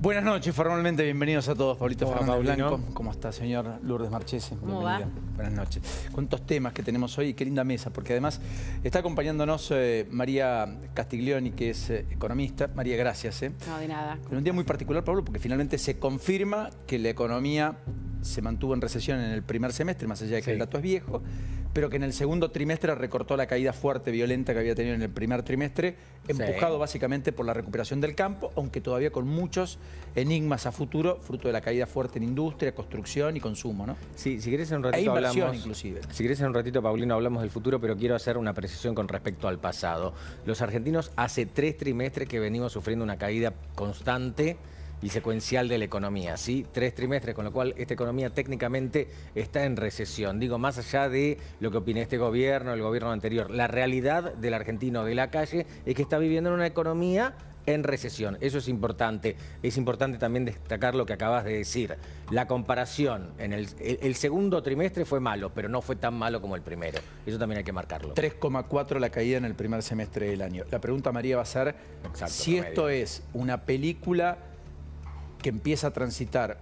Buenas noches, formalmente bienvenidos a todos. Pablito Hola, Fernández Paulino. Blanco. ¿Cómo está, señor Lourdes Marchese? ¿Cómo Bienvenida. Buenas noches. Cuántos temas que tenemos hoy y qué linda mesa, porque además está acompañándonos eh, María Castiglioni, que es eh, economista. María, gracias. eh. No, de nada. En un día muy particular, Pablo, porque finalmente se confirma que la economía se mantuvo en recesión en el primer semestre, más allá de que Sí. el dato es viejo, pero que en el segundo trimestre recortó la caída fuerte, violenta que había tenido en el primer trimestre, empujado básicamente por la recuperación del campo, aunque todavía con muchos enigmas a futuro, fruto de la caída fuerte en industria, construcción y consumo, ¿no? Sí, si querés en un E ratito hablamos. inclusive. Si querés en un ratito, Paulino, hablamos del futuro, pero quiero hacer una precisión con respecto al pasado. Los argentinos hace tres trimestres que venimos sufriendo una caída constante y secuencial de la economía, ¿sí? Tres trimestres, con lo cual esta economía técnicamente está en recesión. Digo, más allá de lo que opine este gobierno, el gobierno anterior, la realidad del argentino de la calle es que está viviendo en una economía en recesión. Eso es importante. Es importante también destacar lo que acabas de decir. La comparación en el, el- el segundo trimestre fue malo, pero no fue tan malo como el primero. Eso también hay que marcarlo. 3,4 la caída en el primer semestre del año. La pregunta, María, va a ser Exacto, si promedio. esto es una película que empieza a transitar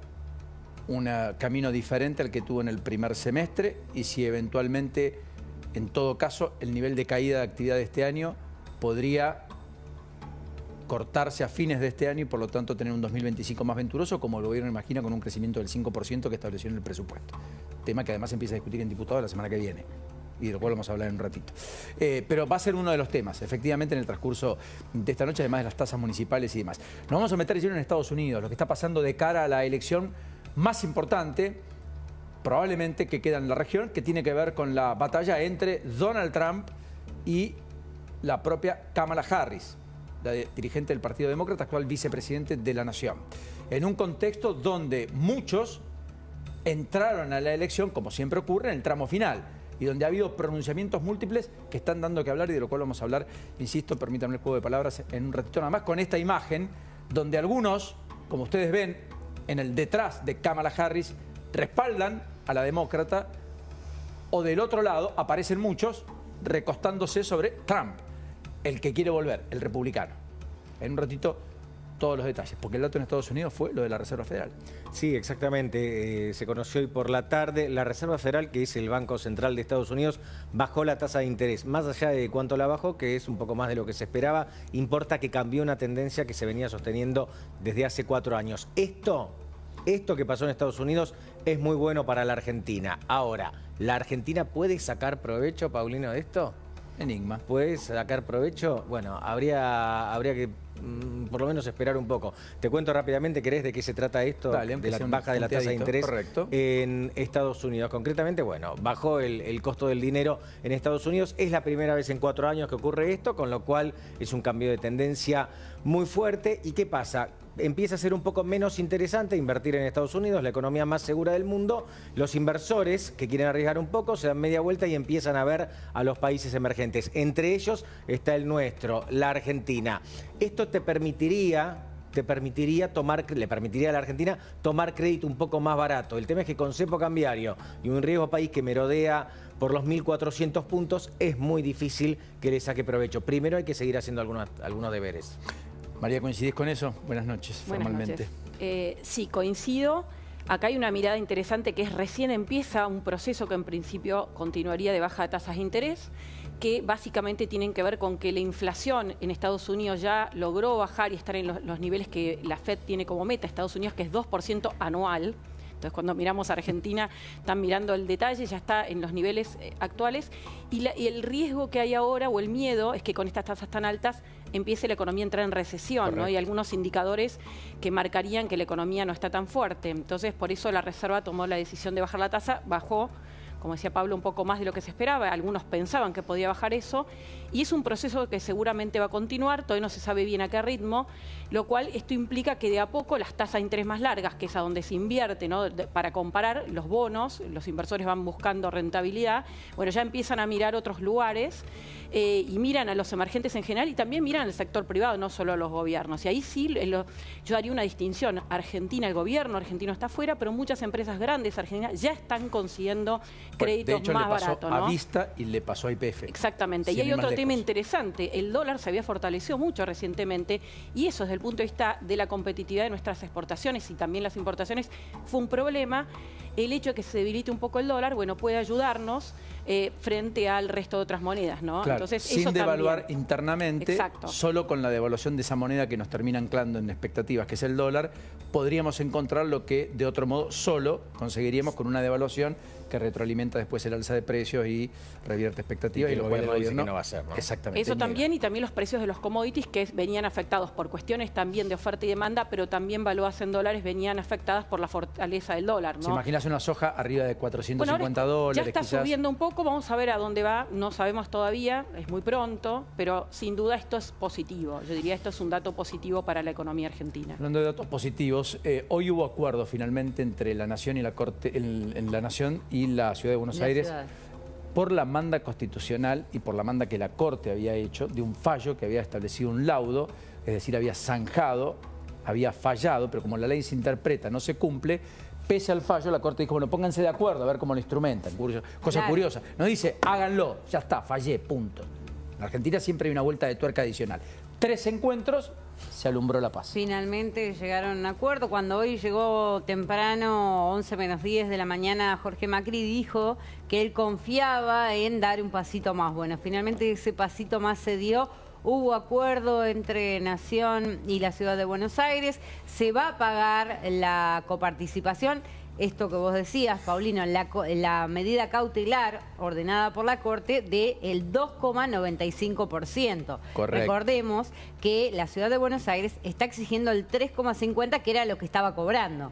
un camino diferente al que tuvo en el primer semestre y si eventualmente, en todo caso, el nivel de caída de actividad de este año podría cortarse a fines de este año y por lo tanto tener un 2025 más venturoso, como el gobierno imagina, con un crecimiento del 5% que estableció en el presupuesto. Tema que además empieza a discutir en diputados la semana que viene y de lo cual vamos a hablar en un ratito. Eh, pero va a ser uno de los temas, efectivamente, en el transcurso de esta noche, además de las tasas municipales y demás. Nos vamos a meter en Estados Unidos, lo que está pasando de cara a la elección más importante, probablemente que queda en la región, que tiene que ver con la batalla entre Donald Trump y la propia Kamala Harris, la dirigente del Partido Demócrata, actual vicepresidente de la Nación. En un contexto donde muchos entraron a la elección, como siempre ocurre, en el tramo final, y donde ha habido pronunciamientos múltiples que están dando que hablar y de lo cual vamos a hablar, insisto, permítanme el juego de palabras en un ratito nada más, con esta imagen, donde algunos, como ustedes ven, en el detrás de Kamala Harris, respaldan a la demócrata, o del otro lado aparecen muchos recostándose sobre Trump, el que quiere volver, el republicano. En un ratito todos los detalles, porque el dato en Estados Unidos fue lo de la Reserva Federal. Sí, exactamente. Eh, se conoció hoy por la tarde. La Reserva Federal, que es el Banco Central de Estados Unidos, bajó la tasa de interés. Más allá de cuánto la bajó, que es un poco más de lo que se esperaba, importa que cambió una tendencia que se venía sosteniendo desde hace cuatro años. Esto, esto que pasó en Estados Unidos es muy bueno para la Argentina. Ahora, ¿la Argentina puede sacar provecho, Paulino, de esto? Enigma. ¿Puedes sacar provecho? Bueno, habría, habría que mm, por lo menos esperar un poco. Te cuento rápidamente, ¿querés de qué se trata esto? Dale, de la baja de la tasa de interés correcto. en Estados Unidos. Concretamente, bueno, bajó el, el costo del dinero en Estados Unidos. Es la primera vez en cuatro años que ocurre esto, con lo cual es un cambio de tendencia muy fuerte. ¿Y qué pasa? Empieza a ser un poco menos interesante invertir en Estados Unidos, la economía más segura del mundo. Los inversores que quieren arriesgar un poco se dan media vuelta y empiezan a ver a los países emergentes. Entre ellos está el nuestro, la Argentina. Esto te permitiría te permitiría tomar, le permitiría a la Argentina tomar crédito un poco más barato. El tema es que con cepo cambiario y un riesgo país que merodea por los 1.400 puntos, es muy difícil que le saque provecho. Primero hay que seguir haciendo algunos, algunos deberes. María, ¿coincidís con eso? Buenas noches, Buenas formalmente. noches. Eh, sí, coincido. Acá hay una mirada interesante que es recién empieza un proceso que en principio continuaría de baja de tasas de interés, que básicamente tienen que ver con que la inflación en Estados Unidos ya logró bajar y estar en los, los niveles que la Fed tiene como meta, Estados Unidos, que es 2% anual. Entonces, cuando miramos a Argentina, están mirando el detalle, ya está en los niveles eh, actuales. Y, la- y el riesgo que hay ahora, o el miedo, es que con estas tasas tan altas empiece la economía a entrar en recesión, ¿no? Y algunos indicadores que marcarían que la economía no está tan fuerte. Entonces, por eso la Reserva tomó la decisión de bajar la tasa, bajó, como decía Pablo, un poco más de lo que se esperaba. Algunos pensaban que podía bajar eso. Y es un proceso que seguramente va a continuar, todavía no se sabe bien a qué ritmo, lo cual esto implica que de a poco las tasas de interés más largas, que es a donde se invierte, ¿no? Para comparar los bonos, los inversores van buscando rentabilidad, bueno, ya empiezan a mirar otros lugares eh, y miran a los emergentes en general y también miran al sector privado, no solo a los gobiernos. Y ahí sí eh, yo haría una distinción. Argentina, el gobierno argentino está afuera, pero muchas empresas grandes argentinas ya están consiguiendo créditos de hecho, más le pasó a Vista y le pasó a IPF. Exactamente. Y hay otro tema interesante. El dólar se había fortalecido mucho recientemente y eso desde el punto de vista de la competitividad de nuestras exportaciones y también las importaciones fue un problema. El hecho de que se debilite un poco el dólar, bueno, puede ayudarnos eh, frente al resto de otras monedas, ¿no? Claro, Entonces, sin eso devaluar también. internamente, Exacto. solo con la devaluación de esa moneda que nos termina anclando en expectativas, que es el dólar, podríamos encontrar lo que de otro modo solo conseguiríamos con una devaluación que retroalimenta después el alza de precios y revierte expectativas Y y, el gobierno dice gobierno que no va a ¿no? Exactamente. Eso también y también los precios de los commodities que venían afectados por cuestiones también de oferta y demanda, pero también valuadas en dólares venían afectadas por la fortaleza del dólar, ¿Se ¿no? imaginas una soja arriba de 450 Bueno, ahora dólares? ya está quizás? subiendo un poco, vamos a ver a dónde va, no sabemos todavía, es muy pronto, pero sin duda esto es positivo. Yo diría esto es un dato positivo para la economía argentina. Hablando de datos positivos, eh, hoy hubo acuerdo finalmente entre la Nación y la Corte, en, en la Nación y la Ciudad de Buenos La Aires ciudad. por la manda constitucional y por la manda que la Corte había hecho de un fallo que había establecido un laudo, es decir, había zanjado, había fallado, pero como la ley se interpreta, no se cumple. Pese al fallo, la Corte dijo, bueno, pónganse de acuerdo a ver cómo lo instrumentan. Cosa Claro. curiosa. No dice, háganlo, ya está, fallé, punto. En Argentina siempre hay una vuelta de tuerca adicional. Tres encuentros, se alumbró la paz. Finalmente llegaron a un acuerdo. Cuando hoy llegó temprano, 11 menos 10 de la mañana, Jorge Macri dijo que él confiaba en dar un pasito más. Bueno, finalmente ese pasito más se dio. Hubo acuerdo entre Nación y la Ciudad de Buenos Aires. Se va a pagar la coparticipación. Esto que vos decías, Paulino, la, la medida cautelar ordenada por la Corte del 2,95%. Correcto. Recordemos que la ciudad de Buenos Aires está exigiendo el 3,50, que era lo que estaba cobrando.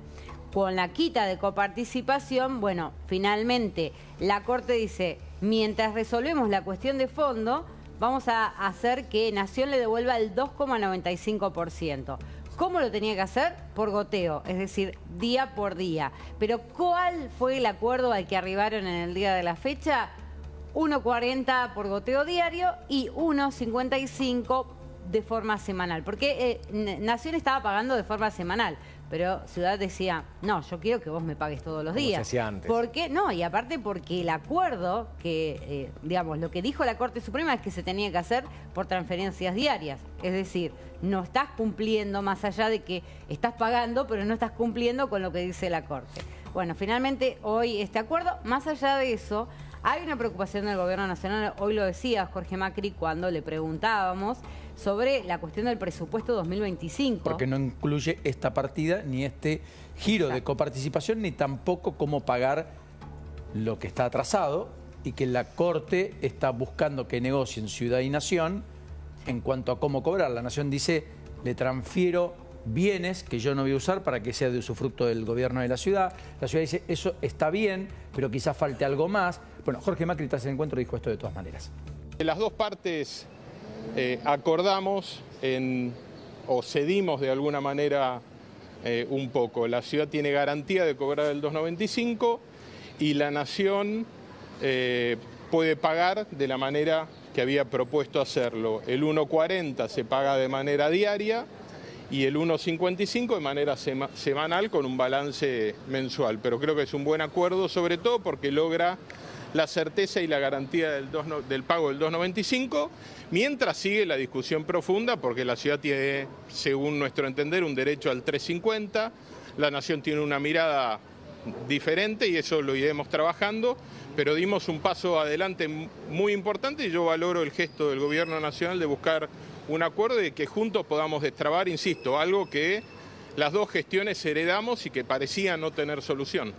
Con la quita de coparticipación, bueno, finalmente la Corte dice, mientras resolvemos la cuestión de fondo, vamos a hacer que Nación le devuelva el 2,95%. ¿Cómo lo tenía que hacer? Por goteo, es decir, día por día. Pero ¿cuál fue el acuerdo al que arribaron en el día de la fecha? 1,40 por goteo diario y 1,55 de forma semanal. Porque eh, Nación estaba pagando de forma semanal, pero Ciudad decía, no, yo quiero que vos me pagues todos los Como se días. hacía antes. ¿Por qué? No, y aparte porque el acuerdo, que eh, digamos, lo que dijo la Corte Suprema es que se tenía que hacer por transferencias diarias. Es decir, no estás cumpliendo más allá de que estás pagando, pero no estás cumpliendo con lo que dice la Corte. Bueno, finalmente hoy este acuerdo, más allá de eso, hay una preocupación del gobierno nacional, hoy lo decía Jorge Macri cuando le preguntábamos sobre la cuestión del presupuesto 2025. Porque no incluye esta partida, ni este giro de coparticipación, ni tampoco cómo pagar lo que está atrasado y que la Corte está buscando que negocien Ciudad y Nación en cuanto a cómo cobrar. La Nación dice, le transfiero bienes que yo no voy a usar para que sea de usufructo del gobierno de la ciudad. La ciudad dice, eso está bien, pero quizás falte algo más. Bueno, Jorge Macri tras el encuentro dijo esto de todas maneras. Las dos partes eh, acordamos o cedimos de alguna manera eh, un poco. La ciudad tiene garantía de cobrar el 2.95 y la nación eh, puede pagar de la manera que había propuesto hacerlo. El 1.40 se paga de manera diaria y el 1.55 de manera sema- semanal con un balance mensual. Pero creo que es un buen acuerdo, sobre todo porque logra la certeza y la garantía del, 2 no- del pago del 2.95, mientras sigue la discusión profunda, porque la ciudad tiene, según nuestro entender, un derecho al 3.50, la nación tiene una mirada diferente y eso lo iremos trabajando, pero dimos un paso adelante muy importante y yo valoro el gesto del gobierno nacional de buscar un acuerdo y que juntos podamos destrabar, insisto, algo que las dos gestiones heredamos y que parecía no tener solución.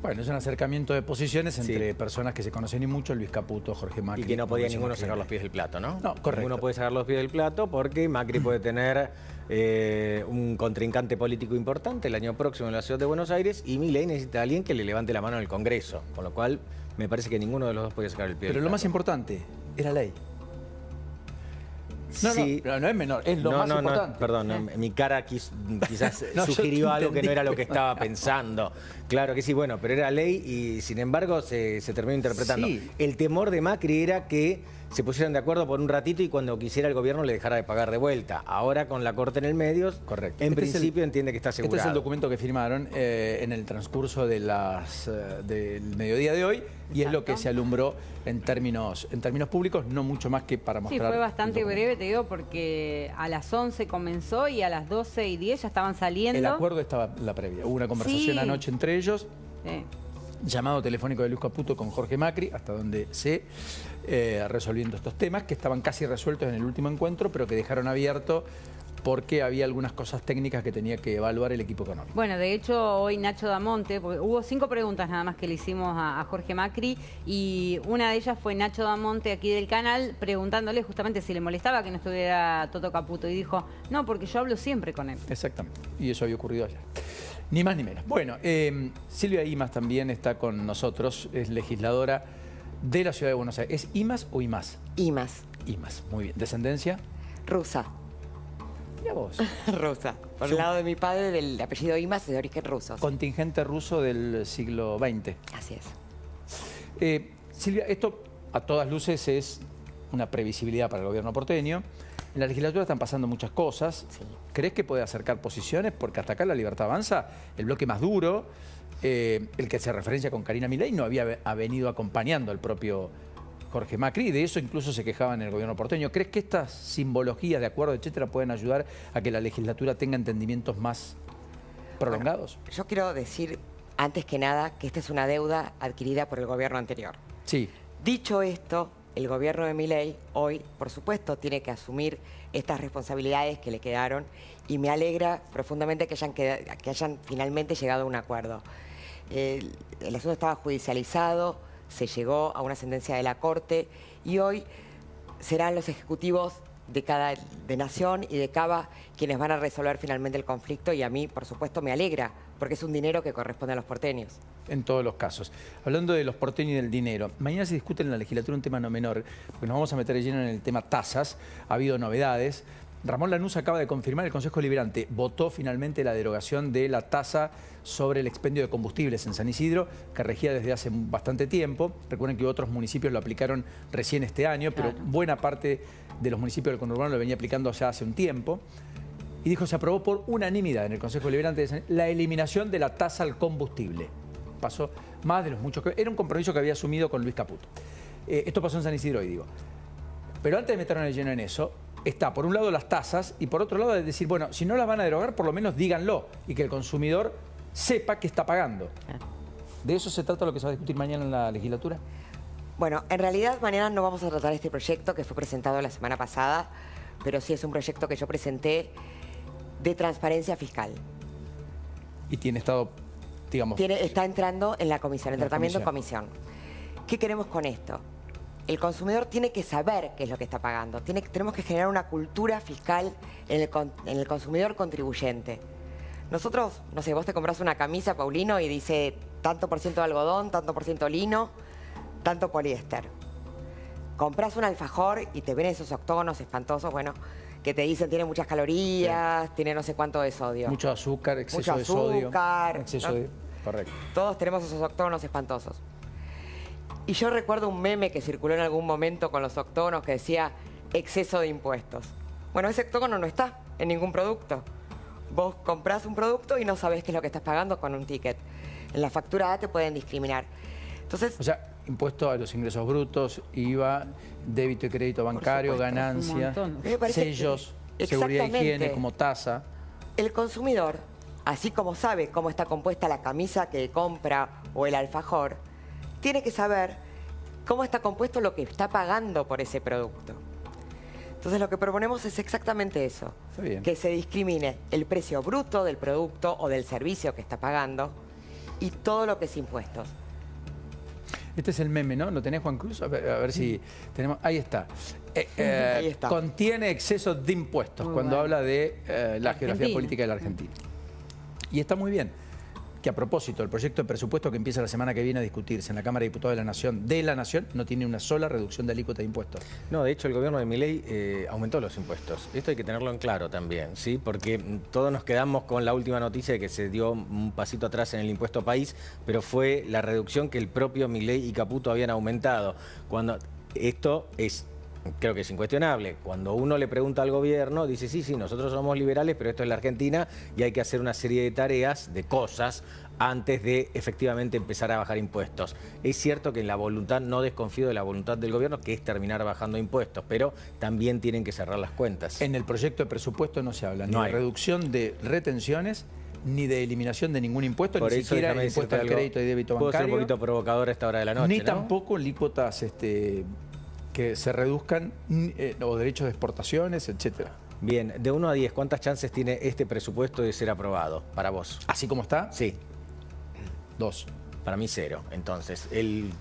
Bueno, es un acercamiento de posiciones Sí. entre personas que se conocen y mucho, Luis Caputo, Jorge Macri. Y que no podía ninguno sacar los pies del plato, ¿no? No, correcto. Ninguno puede sacar los pies del plato porque Macri puede tener eh, un contrincante político importante el año próximo en la ciudad de Buenos Aires y Milei necesita a alguien que le levante la mano en el Congreso. Con lo cual, me parece que ninguno de los dos podía sacar el pie Pero del lo plato. más importante, era ley. No, Sí. no, no es menor, es lo no, más no, no, importante. perdón, no, mi cara quizás No, sugirió algo que no era lo que estaba pensando. Claro que sí, bueno, pero era ley y sin embargo se, se terminó interpretando. Sí. El temor de Macri era que se pusieran de acuerdo por un ratito y cuando quisiera el gobierno le dejara de pagar de vuelta. Ahora con la corte en el medio, Correcto. en Este el- principio entiende que está asegurado. Este es el documento que firmaron eh, en el transcurso de las, eh, del mediodía de hoy y es lo que se alumbró en términos, en términos públicos, no mucho más que para Sí, mostrar. fue bastante breve, te digo, porque a las 11 comenzó y a las 12 y 10 ya estaban saliendo. El acuerdo estaba la previa. Hubo una conversación Sí. anoche entre ellos, Sí. llamado telefónico de Luis Caputo con Jorge Macri, hasta donde sé, eh, resolviendo estos temas que estaban casi resueltos en el último encuentro, pero que dejaron abierto porque había algunas cosas técnicas que tenía que evaluar el equipo económico. Bueno, de hecho, hoy Nacho Damonte, porque hubo cinco preguntas nada más que le hicimos a, a Jorge Macri, y una de ellas fue Nacho Damonte aquí del canal, preguntándole justamente si le molestaba que no estuviera Toto Caputo, y dijo, no, porque yo hablo siempre con él. Exactamente. Y eso había ocurrido ayer. Ni más ni menos. Bueno, eh, Silvia Imas también está con nosotros, es legisladora de la Ciudad de Buenos Aires. ¿Es Imas o Imas? Imas, Imas, muy bien. ¿Descendencia? rusa, Mira vos. rusa. Por el lado de mi padre, del apellido Imas, es de origen ruso. Contingente ruso del siglo XX. Así es. Eh, Silvia, esto a todas luces es una previsibilidad para el gobierno porteño. En la legislatura están pasando muchas cosas. Sí. ¿Crees que puede acercar posiciones? Porque hasta acá la libertad avanza, el bloque más duro, eh, el que se referencia con Karina Milei, no había ha venido acompañando al propio Jorge Macri, y de eso incluso se quejaba en el gobierno porteño. ¿Crees que estas simbologías de acuerdo, etcétera, pueden ayudar a que la legislatura tenga entendimientos más prolongados? Yo quiero decir, antes que nada, que esta es una deuda adquirida por el gobierno anterior. Sí, Dicho esto, el gobierno de Milei hoy, por supuesto, tiene que asumir estas responsabilidades que le quedaron y me alegra profundamente que hayan, queda- que hayan finalmente llegado a un acuerdo. El, el asunto estaba judicializado, se llegó a una sentencia de la Corte y hoy serán los ejecutivos de cada de nación y de Cava quienes van a resolver finalmente el conflicto y a mí, por supuesto, me alegra porque es un dinero que corresponde a los porteños. en todos los casos. Hablando de los porteños y del dinero, mañana se discute en la legislatura un tema no menor, porque nos vamos a meter lleno en el tema tasas, ha habido novedades. Ramón Lanús acaba de confirmar, el Consejo Liberante votó finalmente la derogación de la tasa sobre el expendio de combustibles en San Isidro, que regía desde hace bastante tiempo. Recuerden que otros municipios lo aplicaron recién este año, pero Claro. buena parte de los municipios del conurbano lo venía aplicando ya hace un tiempo y dijo se aprobó por unanimidad en el Consejo Liberante de San- la eliminación de la tasa al combustible. Pasó más de los muchos que... Era un compromiso que había asumido con Luis Caputo. Eh, esto pasó en San Isidro hoy, digo. Pero antes de meternos el lleno en eso, está por un lado las tasas y por otro lado es decir, bueno, si no las van a derogar, por lo menos díganlo y que el consumidor sepa que está pagando. ¿De eso se trata lo que se va a discutir mañana en la legislatura? Bueno, en realidad mañana no vamos a tratar este proyecto que fue presentado la semana pasada, pero sí es un proyecto que yo presenté de transparencia fiscal. Y tiene estado, digamos... Tiene, está entrando en la comisión, en tratamiento en comisión. ¿Qué queremos con esto? El consumidor tiene que saber qué es lo que está pagando. Tiene, tenemos que generar una cultura fiscal en el, con- en el consumidor contribuyente. Nosotros, no sé, vos te compras una camisa, Paulino, y dice tanto por ciento de algodón, tanto por ciento lino, tanto poliéster. Compras un alfajor y te ven esos octógonos espantosos, bueno, que te dicen tiene muchas calorías, tiene no sé cuánto de sodio. Mucho azúcar, exceso Mucho de sodio. azúcar, Exceso ¿no? de... Correcto. Todos tenemos esos octógonos espantosos. Y yo recuerdo un meme que circuló en algún momento con los octógonos que decía exceso de impuestos. Bueno, ese octógono no está en ningún producto. Vos comprás un producto y no sabés qué es lo que estás pagando con un ticket. En la factura A te pueden discriminar. Entonces, O sea, impuesto a los ingresos brutos, IVA, débito y crédito bancario, ganancia, sellos, seguridad y higiene como tasa. el consumidor, así como sabe cómo está compuesta la camisa que compra o el alfajor, tiene que saber cómo está compuesto lo que está pagando por ese producto. Entonces lo que proponemos es exactamente eso, Está bien. que se discrimine el precio bruto del producto o del servicio que está pagando y todo lo que es impuestos. Este es el meme, ¿no? ¿Lo tenés, Juan Cruz? A ver, a ver si tenemos... Ahí está. Eh, eh, Ahí está. Contiene exceso de impuestos Muy cuando bueno. habla de eh, la geografía Argentina. política de la Argentina. Y está muy bien. A propósito, el proyecto de presupuesto que empieza la semana que viene a discutirse en la Cámara de Diputados de la Nación, de la Nación, no tiene una sola reducción de alícuota de impuestos. No, de hecho el gobierno de Milei eh, aumentó los impuestos. Esto hay que tenerlo en claro también, ¿sí? Porque mm, todos nos quedamos con la última noticia de que se dio un pasito atrás en el impuesto país, pero fue la reducción que el propio Milei y Caputo habían aumentado. Cuando esto es creo que es incuestionable. Cuando uno le pregunta al gobierno, dice, sí, sí, nosotros somos liberales, pero esto es la Argentina y hay que hacer una serie de tareas, de cosas, antes de efectivamente empezar a bajar impuestos. Es cierto que en la voluntad, no desconfío de la voluntad del gobierno, que es terminar bajando impuestos, pero también tienen que cerrar las cuentas. En el proyecto de presupuesto no se habla ni de reducción de retenciones, ni de eliminación de ningún impuesto, ni siquiera el impuesto al crédito y débito bancario. Puedo ser un poquito provocador a esta hora de la noche, Ni tampoco lícuotas este, que se reduzcan eh, o derechos de exportaciones, etcétera. Bien, de 1 a 10, ¿cuántas chances tiene este presupuesto de ser aprobado para vos? ¿Así como está? Sí. Dos. Para mí cero. Entonces, el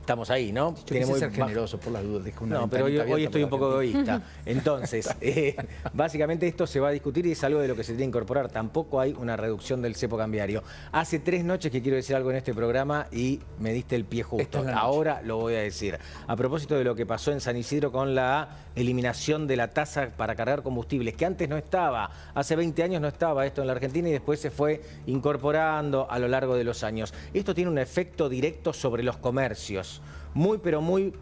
estamos ahí, ¿no? Yo Tiene ser generoso por las dudas. no, pero hoy, estoy un poco egoísta. Entonces, eh, básicamente esto se va a discutir y es algo de lo que se tiene que incorporar. Tampoco hay una reducción del cepo cambiario. Hace tres noches que quiero decir algo en este programa y me diste el pie justo. Ahora lo voy a decir. A propósito de lo que pasó en San Isidro con la eliminación de la tasa para cargar combustibles, que antes no estaba, hace 20 años no estaba esto en la Argentina y después se fue incorporando a lo largo de los años. Esto tiene un efecto directo sobre los comercios muy pero muy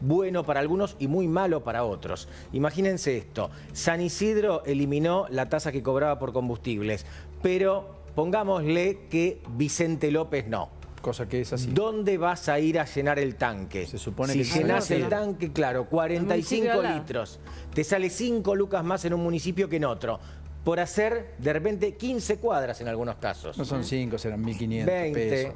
bueno para algunos y muy malo para otros. Imagínense esto, San Isidro eliminó la tasa que cobraba por combustibles, pero pongámosle que Vicente López no. Cosa que es así. ¿Dónde vas a ir a llenar el tanque? Se supone si que llenas el tanque, claro, 45 litros. Te sale 5 lucas más en un municipio que en otro por hacer de repente 15 cuadras en algunos casos. No son 5, serán 1.500 pesos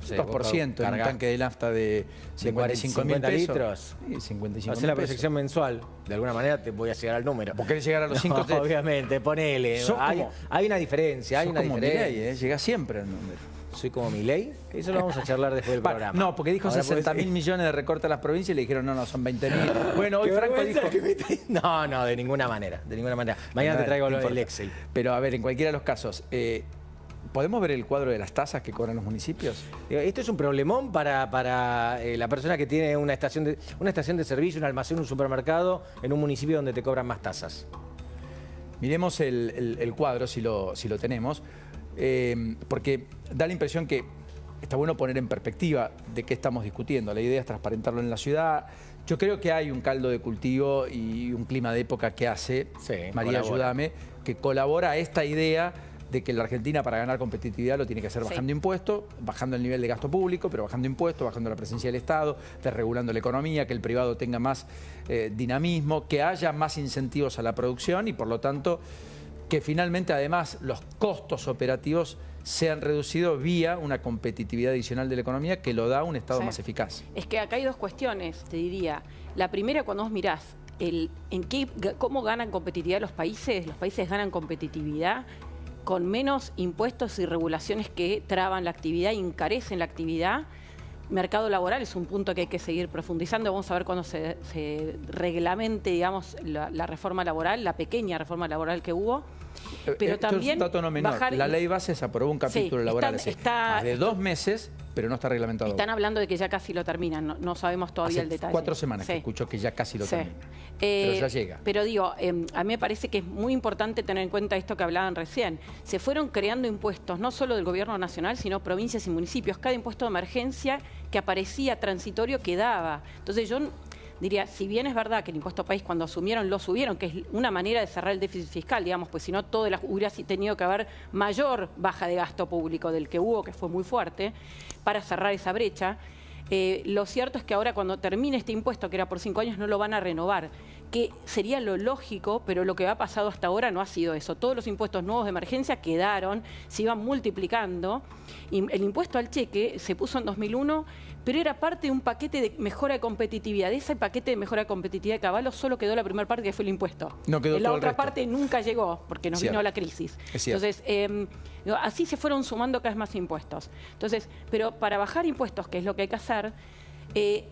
no sé, 2% en un tanque de nafta de 55 mil litros. Sí, 55 Hacer la proyección mensual, de alguna manera te voy a llegar al número. ¿Vos querés llegar a los 5? obviamente, ponele. Hay, hay, una diferencia, hay una como diferencia. Ley, ¿eh? Llega siempre al número. ¿Soy como mi ley? Eso lo vamos a charlar después del programa. No, porque dijo 60 mil millones de recorte a las provincias y le dijeron, no, no, son 20 mil. Bueno, hoy Franco dijo... No, no, de ninguna manera, de ninguna manera. Mañana te traigo el Excel. Pero a ver, en cualquiera de los casos, eh, ¿Podemos ver el cuadro de las tasas que cobran los municipios? Esto es un problemón para, para eh, la persona que tiene una estación, de, una estación de servicio, un almacén, un supermercado en un municipio donde te cobran más tasas. Miremos el, cuadro, si lo, si lo tenemos, eh, porque da la impresión que está bueno poner en perspectiva de qué estamos discutiendo. La idea es transparentarlo en la ciudad. Yo creo que hay un caldo de cultivo y un clima de época que hace, María, ayúdame, que colabora a esta idea de que la Argentina para ganar competitividad lo tiene que hacer bajando impuestos, bajando el nivel de gasto público, pero bajando impuestos, bajando la presencia del Estado, desregulando la economía, que el privado tenga más eh, dinamismo, que haya más incentivos a la producción y por lo tanto que finalmente además los costos operativos sean reducidos vía una competitividad adicional de la economía que lo da un Estado más eficaz. Es que acá hay dos cuestiones, te diría. La primera, cuando vos mirás el, en qué, cómo ganan competitividad los países, los países ganan competitividad con menos impuestos y regulaciones que traban la actividad y encarecen la actividad. Mercado laboral es un punto que hay que seguir profundizando. Vamos a ver cuando se, reglamente, digamos, la, reforma laboral, la pequeña reforma laboral que hubo. Eh, Pero también La ley base se aprobó un capítulo laboral está, de dos meses pero no está reglamentado. Están hablando de que ya casi lo terminan, no, sabemos todavía el detalle. cuatro semanas que escucho que ya casi lo terminan. pero ya eh, llega. Pero digo, em, a mí me parece que es muy importante tener en cuenta esto que hablaban recién. Se fueron creando impuestos, no solo del gobierno nacional, sino provincias y municipios. Cada impuesto de emergencia que aparecía transitorio quedaba. Entonces yo diría, si bien es verdad que el impuesto país cuando asumieron lo subieron, que es una manera de cerrar el déficit fiscal, digamos, pues si no, todo hubiera tenido que haber mayor baja de gasto público del que hubo, que fue muy fuerte, para cerrar esa brecha. Eh, lo cierto es que ahora cuando termine este impuesto, que era por cinco años, no lo van a renovar, que sería lo lógico, pero lo que ha pasado hasta ahora no ha sido eso. Todos los impuestos nuevos de emergencia quedaron, se iban multiplicando. El impuesto al cheque se puso en 2001 pero era parte de un paquete de mejora de competitividad. De ese paquete de mejora de competitividad de Caballo solo quedó la primera parte que fue el impuesto. No quedó la otra parte nunca llegó porque nos vino la crisis. Entonces, em, así se fueron sumando cada vez más impuestos. Entonces, pero para bajar impuestos, que es lo que hay que hacer, eh,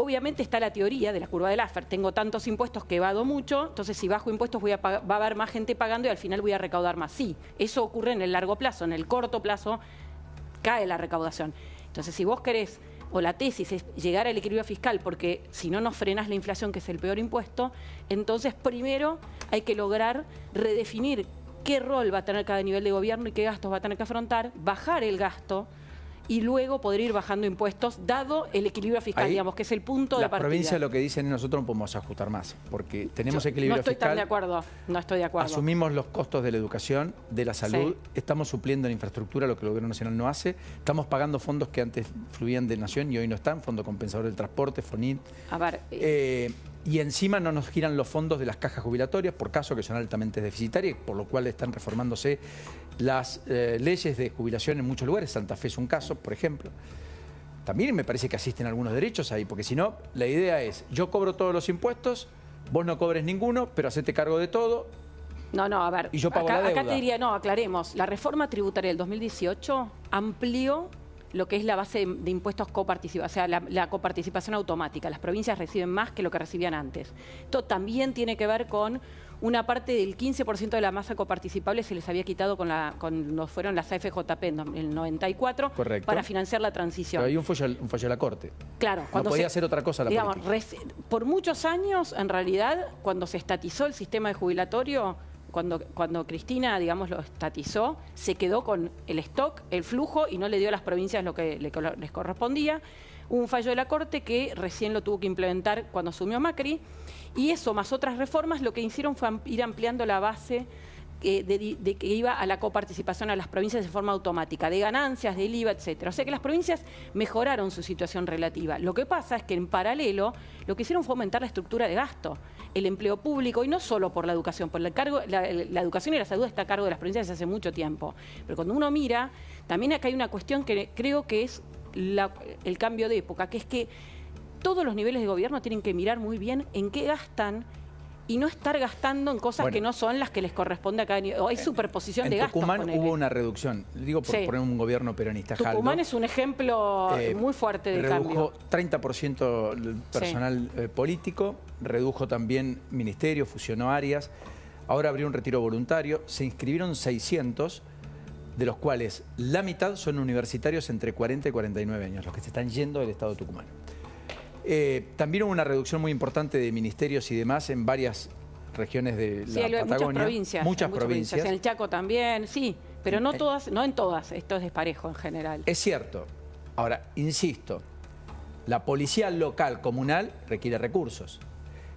Obviamente está la teoría de la curva de Laffer. Tengo tantos impuestos que evado mucho, entonces si bajo impuestos voy a va a haber más gente pagando y al final voy a recaudar más. Sí, eso ocurre en el largo plazo. En el corto plazo cae la recaudación. Entonces, si vos querés o la tesis es llegar al equilibrio fiscal, porque si no nos frenas la inflación, que es el peor impuesto, entonces primero hay que lograr redefinir qué rol va a tener cada nivel de gobierno y qué gastos va a tener que afrontar, bajar el gasto y luego poder ir bajando impuestos, dado el equilibrio fiscal, digamos, que es el punto de partida. La provincia lo que dicen nosotros no podemos ajustar más, porque tenemos equilibrio fiscal. No estoy tan de acuerdo, no estoy de acuerdo. Asumimos los costos de la educación, de la salud, estamos supliendo en infraestructura lo que el gobierno nacional no hace, estamos pagando fondos que antes fluían de Nación y hoy no están, Fondo Compensador del Transporte, FONIT. A ver... Eh, eh y encima no nos giran los fondos de las cajas jubilatorias, por caso que son altamente deficitarias, por lo cual están reformándose las eh, leyes de jubilación en muchos lugares. Santa Fe es un caso, por ejemplo. También me parece que asisten algunos derechos ahí, porque si no, la idea es, yo cobro todos los impuestos, vos no cobres ninguno, pero hacete cargo de todo. No, no, a ver, y yo pago acá, acá te diría, no, aclaremos, la reforma tributaria del 2018 amplió lo que es la base de, impuestos coparticipados, o sea, la, coparticipación automática. Las provincias reciben más que lo que recibían antes. Esto también tiene que ver con una parte del 15% de la masa coparticipable se les había quitado con la, cuando fueron las AFJP en el 94 para financiar la transición. Pero hay un fallo, un fallo de la Corte. Claro. Cuando no podía hacer otra cosa la digamos, Por muchos años, en realidad, cuando se estatizó el sistema de jubilatorio, cuando, cuando Cristina, digamos, lo estatizó, se quedó con el stock, el flujo y no le dio a las provincias lo que les correspondía. Un fallo de la Corte que recién lo tuvo que implementar cuando asumió Macri y eso, más otras reformas, lo que hicieron fue ir ampliando la base eh, de, que iba a la coparticipación a las provincias de forma automática, de ganancias, del IVA, etcétera. O sea que las provincias mejoraron su situación relativa. Lo que pasa es que en paralelo lo que hicieron fue aumentar la estructura de gasto, el empleo público, y no solo por la educación, por el cargo, la, educación y la salud está a cargo de las provincias desde hace mucho tiempo. Pero cuando uno mira, también acá hay una cuestión que creo que es el cambio de época, que es que todos los niveles de gobierno tienen que mirar muy bien en qué gastan y no estar gastando en cosas que no son las que les corresponde a cada nivel. Hay superposición de gastos. En Tucumán hubo una reducción, digo por poner un gobierno peronista. Tucumán es un ejemplo eh, muy fuerte de redujo 30% el personal eh, político, redujo también ministerio, fusionó áreas. Ahora abrió un retiro voluntario, se inscribieron 600 de los cuales la mitad son universitarios entre 40 y 49 años, los que se están yendo del Estado de Tucumán. Eh, también hubo una reducción muy importante de ministerios y demás en varias regiones de la Patagonia. Muchas provincias. Muchas, provincias. En el Chaco también, sí, pero no eh, todas, no en todas, esto es desparejo en general. Es cierto. Ahora, insisto, la policía local, comunal, requiere recursos.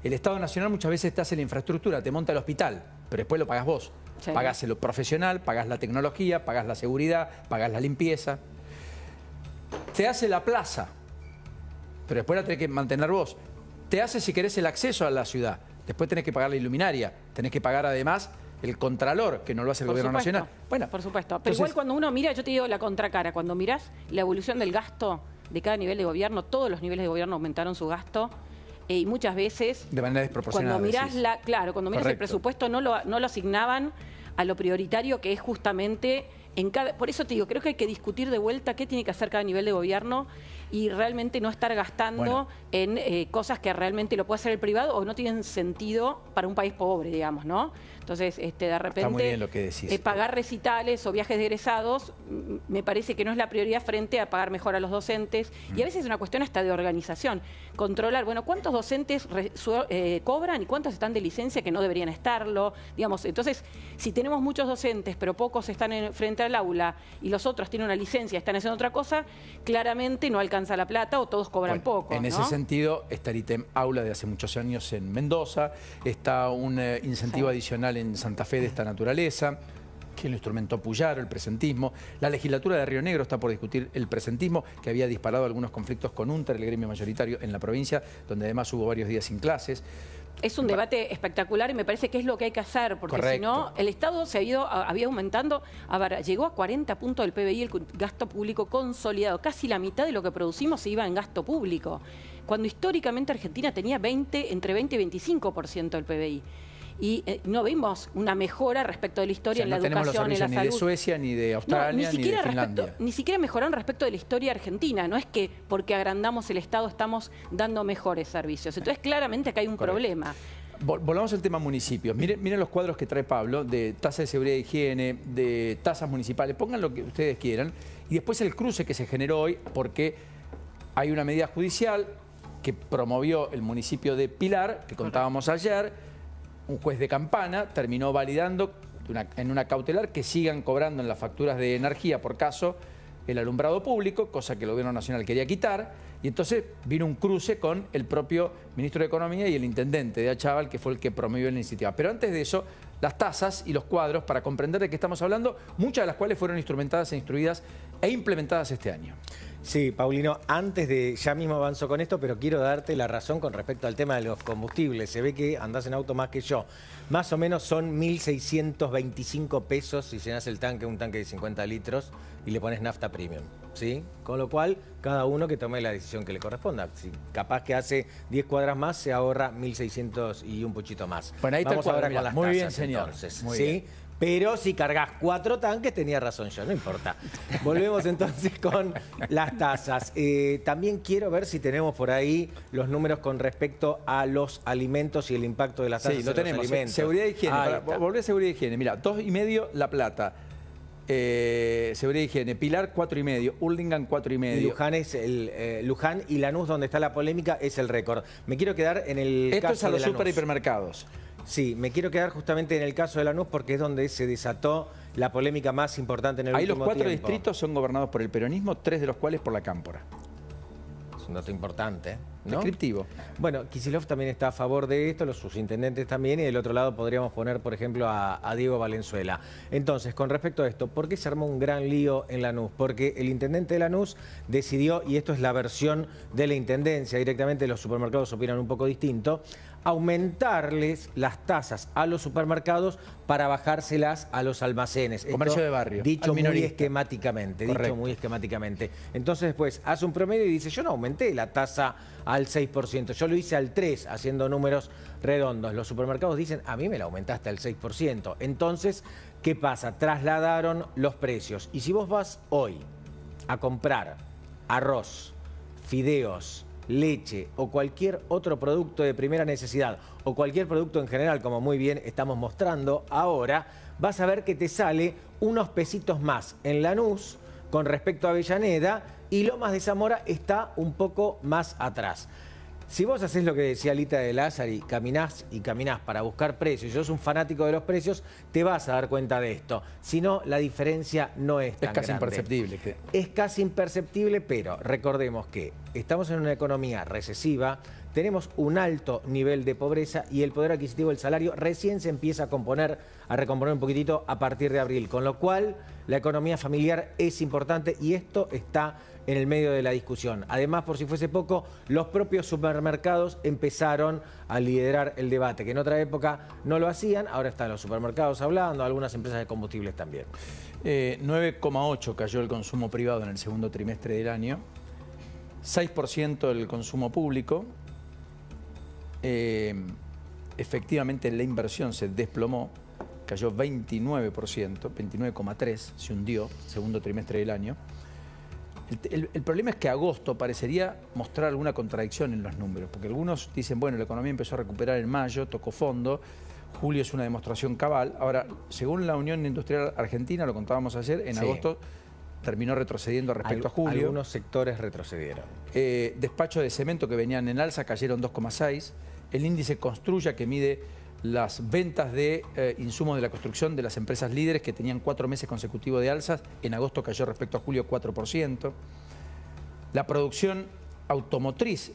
El Estado Nacional muchas veces te hace la infraestructura, te monta el hospital, pero después lo pagas vos. Pagás lo profesional, pagás la tecnología, pagás la seguridad, pagás la limpieza. Te hace la plaza, pero después la tenés que mantener vos. Te hace, si querés, el acceso a la ciudad. Después tenés que pagar la iluminaria. Tenés que pagar, además, el contralor, que no lo hace el gobierno nacional. Bueno, por supuesto. Pero igual cuando uno mira, yo te digo la contracara, cuando mirás la evolución del gasto de cada nivel de gobierno, todos los niveles de gobierno aumentaron su gasto. Eh, y muchas veces... De manera desproporcionada. Cuando mirás, la, claro, cuando mirás el presupuesto no lo, no lo asignaban a lo prioritario que es justamente en cada... Por eso te digo, creo que hay que discutir de vuelta qué tiene que hacer cada nivel de gobierno y realmente no estar gastando en eh, cosas que realmente lo puede hacer el privado o no tienen sentido para un país pobre, digamos, ¿no? Entonces, este, de repente, lo que eh, pagar recitales o viajes de egresados mm, me parece que no es la prioridad frente a pagar mejor a los docentes. Y a mm. veces es una cuestión hasta de organización. Controlar, bueno, ¿cuántos docentes eh, cobran y cuántos están de licencia que no deberían estarlo? Digamos, entonces, si tenemos muchos docentes, pero pocos están en, frente al aula y los otros tienen una licencia, están haciendo otra cosa, claramente no alcanza la plata o todos cobran poco. En ese sentido, está el ITEM Aula de hace muchos años en Mendoza, está un eh, incentivo adicional en Santa Fe de esta naturaleza que lo instrumentó Puyaro, el presentismo. La legislatura de Río Negro está por discutir el presentismo, que había disparado algunos conflictos con UNTER, el gremio mayoritario en la provincia, donde además hubo varios días sin clases. Es un debate espectacular y me parece que es lo que hay que hacer, porque si no, el Estado se ha ido, había aumentando, a llegó a 40 puntos del PBI el gasto público consolidado, casi la mitad de lo que producimos se iba en gasto público, cuando históricamente Argentina tenía 20, entre 20 y 25% del PBI. Y eh, no vimos una mejora respecto de la historia O sea, en la no tenemos los educación, en la servicios ni de salud. Suecia, ni de Australia, ni ni, siquiera de respecto, Finlandia. ni siquiera mejoraron respecto de la historia argentina. No es que porque agrandamos el Estado estamos dando mejores servicios. Entonces, claramente acá hay un Correcto. problema. Vol- Volvamos al tema municipios. Miren, miren los cuadros que trae Pablo de tasa de seguridad y higiene, de tasas municipales. Pongan lo que ustedes quieran. Y después el cruce que se generó hoy, porque hay una medida judicial que promovió el municipio de Pilar, que contábamos ayer. Un juez de campana terminó validando en una cautelar que sigan cobrando en las facturas de energía por caso el alumbrado público, cosa que el gobierno nacional quería quitar. Y entonces vino un cruce con el propio ministro de Economía y el intendente de Achaval, que fue el que promovió la iniciativa. Pero antes de eso, las tasas y los cuadros para comprender de qué estamos hablando, muchas de las cuales fueron instrumentadas e instruidas e implementadas este año. Sí, Paulino, antes de, ya mismo avanzo con esto, pero quiero darte la razón con respecto al tema de los combustibles. Se ve que andás en auto más que yo. Más o menos son 1.625 pesos si llenas el tanque, un tanque de 50 litros, y le pones nafta premium. ¿Sí? Con lo cual, cada uno que tome la decisión que le corresponda. Si capaz que hace 10 cuadras más, se ahorra 1.600 y un poquito más. Bueno, ahí está el Vamos cuadro, con las Muy bien, señor. entonces, Muy ¿sí? bien. Pero si cargas cuatro tanques, tenía razón yo, no importa. Volvemos entonces con las tasas. Eh, también quiero ver si tenemos por ahí los números con respecto a los alimentos y el impacto de las tasas Sí, lo los tenemos. alimentos. Seguridad y higiene. Para volver a seguridad y higiene. Mira, dos y medio La Plata. Eh, seguridad y higiene. Pilar, cuatro y medio. Hurlingham, cuatro y Y medio. Luján, es el, eh, Luján y Lanús, donde está la polémica, es el récord. Me quiero quedar en el Esto caso es a los de super hipermercados. Sí, me quiero quedar justamente en el caso de Lanús porque es donde se desató la polémica más importante en el Ahí los último cuatro tiempo. distritos son gobernados por el peronismo, tres de los cuales por la cámpora. Es un dato importante, ¿no? Descriptivo. Bueno, Kisilov también está a favor de esto, los subintendentes también, y del otro lado podríamos poner, por ejemplo, a, a Diego Valenzuela. Entonces, con respecto a esto, ¿por qué se armó un gran lío en Lanús? Porque el intendente de Lanús decidió, y esto es la versión de la intendencia, directamente los supermercados opinan un poco distinto, aumentarles las tasas a los supermercados para bajárselas a los almacenes. Comercio Esto de barrio, Dicho muy esquemáticamente, dicho muy esquemáticamente. Entonces después hace un promedio y dice, yo no aumenté la tasa al 6%, yo lo hice al 3%, haciendo números redondos. Los supermercados dicen, a mí me la aumentaste al 6%. Entonces, ¿qué pasa? Trasladaron los precios. Y si vos vas hoy a comprar arroz, fideos, leche o cualquier otro producto de primera necesidad o cualquier producto en general, como muy bien estamos mostrando ahora, vas a ver que te sale unos pesitos más en Lanús con respecto a Avellaneda y Lomas de Zamora está un poco más atrás. Si vos haces lo que decía Lita de Lázaro y caminás y caminás para buscar precios y sos un fanático de los precios, te vas a dar cuenta de esto. Si no, la diferencia no es Es tan casi grande. imperceptible. Es casi imperceptible, pero recordemos que estamos en una economía recesiva, tenemos un alto nivel de pobreza y el poder adquisitivo del salario recién se empieza a componer, a recomponer un poquitito a partir de abril, con lo cual la economía familiar es importante y esto está en el medio de la discusión. Además, por si fuese poco, los propios supermercados empezaron a liderar el debate, que en otra época no lo hacían, ahora están los supermercados hablando, algunas empresas de combustibles también. Eh, 9,8 cayó el consumo privado en el segundo trimestre del año, 6% el consumo público. Eh, efectivamente la inversión se desplomó, cayó 29%, 29,3% se hundió segundo trimestre del año. El, el- el problema es que agosto parecería mostrar alguna contradicción en los números, porque algunos dicen, bueno, la economía empezó a recuperar en mayo, tocó fondo, julio es una demostración cabal. Ahora, según la Unión Industrial Argentina, lo contábamos ayer, en Sí. agosto terminó retrocediendo respecto a julio. Algunos sectores retrocedieron. Eh, despacho de cemento que venían en alza cayeron 2,6. El índice Construya que mide las ventas de eh, insumos de la construcción de las empresas líderes que tenían cuatro meses consecutivos de alzas, en agosto cayó respecto a julio 4%. La producción automotriz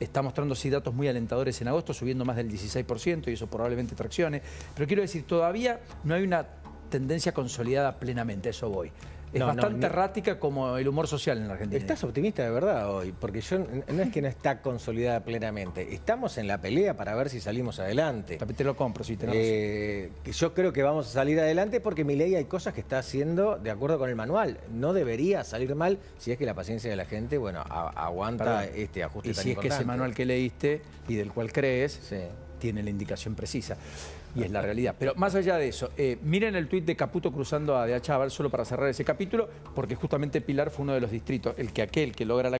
está mostrando sí datos muy alentadores en agosto, subiendo más del 16% y eso probablemente traccione. Pero quiero decir, todavía no hay una tendencia consolidada plenamente, eso voy. Es No, bastante errática como el humor social en la Argentina. Estás optimista de verdad hoy, porque yo no es que no está consolidada plenamente. Estamos en la pelea para ver si salimos adelante. Te lo compro, sí, tenés Eh, yo creo que vamos a salir adelante porque mi ley hay cosas que está haciendo de acuerdo con el manual. No debería salir mal si es que la paciencia de la gente, bueno, a- aguanta Perdón. este ajuste Y tan si es que ese manual que leíste y del cual crees Sí. tiene la indicación precisa. Y es la realidad. Pero más allá de eso, eh, miren el tuit de Caputo cruzando a De Achával, solo para cerrar ese capítulo, porque justamente Pilar fue uno de los distritos, el que aquel que logra la